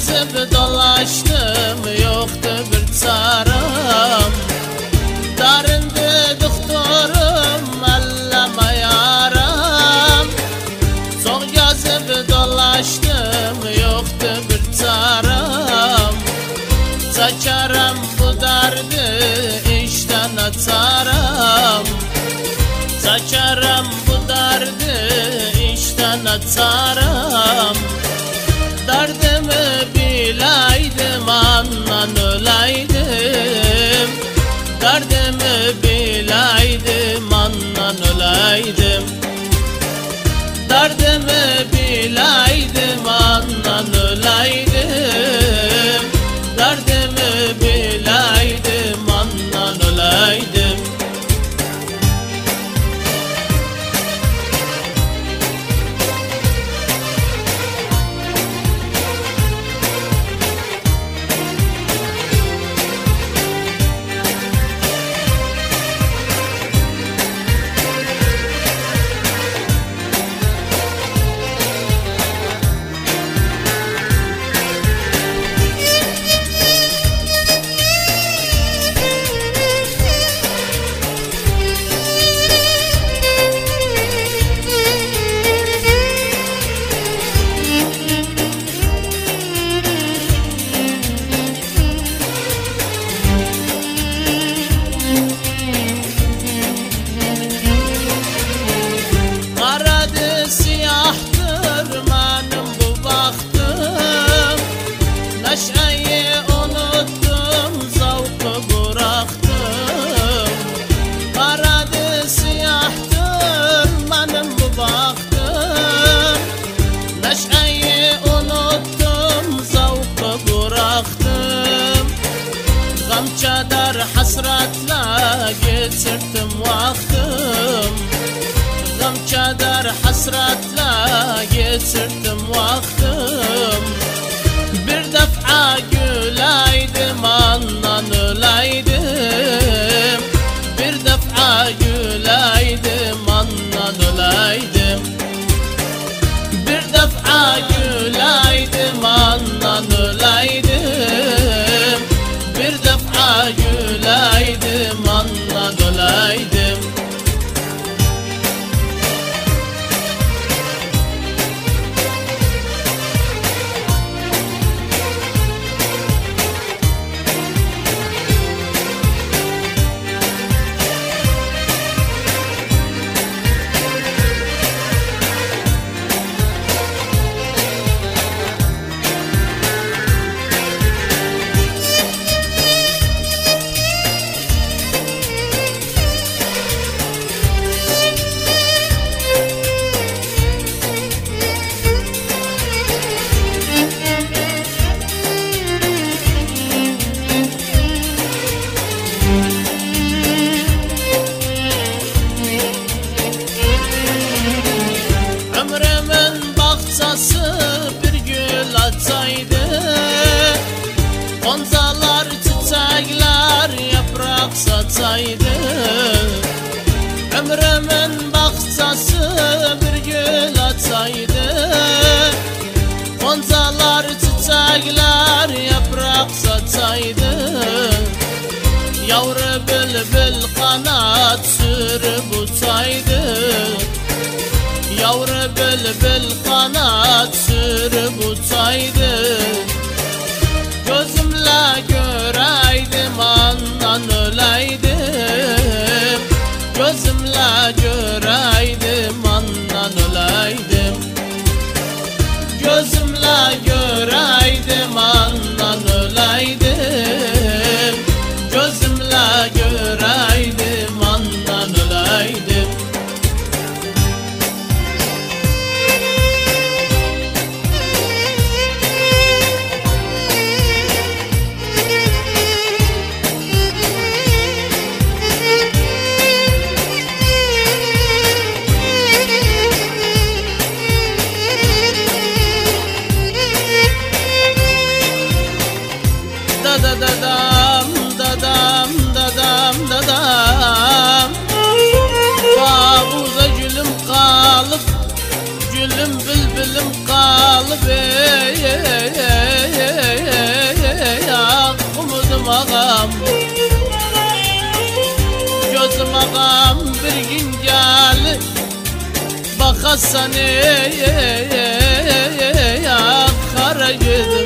Gezip dolaştım yoktu bir çarım. Darındı doktorum elleme yaram Çok gezip dolaştım yoktu bir çarım. Saçarım bu derdi işten açarım Saçarım bu derdi işten açarım anan öleydim Derdimi bileydim anan öleydim Derdimi bileydim anan hasretle geçirdim vaktim. Gam keder hasretle geçirdim vaktim. Bir defa güleydim andan öleydim Bir defa güleydim andan öleydim Bir defa güleydim andan öleydim Yavru bülbül kanat sürüp uçaydı Gözümle göreydim andan öleydim. Gözümle göreydim andan öleydim da da da dam da dam da dam da dam Bağuza gülüm kalıp Gülüm bülbülüm kalıp ey ey ey ey ey ey Aklımızım ağam Gözüm ağam bir gün gelip Bakasan ey ey ey ey ah Kara gözüm